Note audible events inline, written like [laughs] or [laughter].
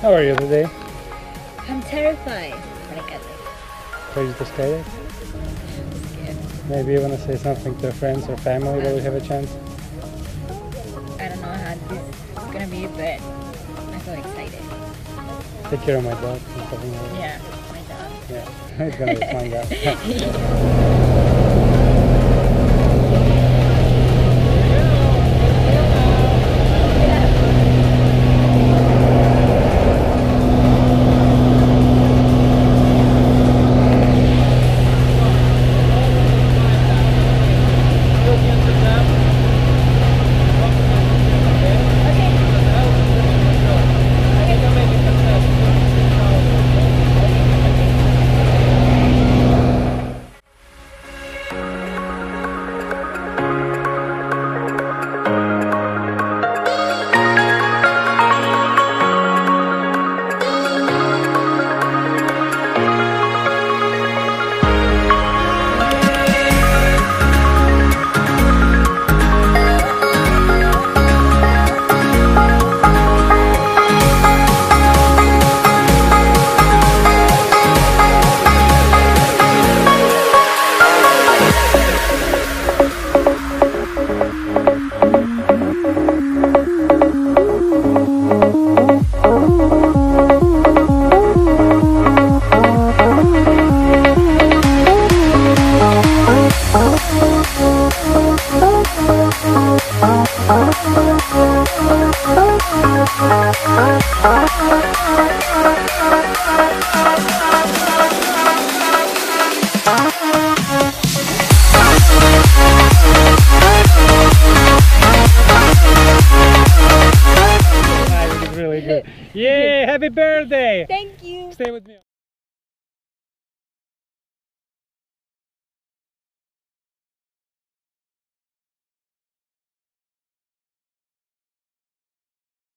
How are you today? I'm terrified. Like I Ready to stay? I'm scared. Maybe you want to say something to friends or family that we have a chance? I don't know how this is gonna be, but I feel excited. Take care of my dog and something like that. Yeah, my dog. Yeah, [laughs] it's gonna be fun [laughs] guy. Really good. [laughs] Yay! Happy birthday! Thank you. Stay with me.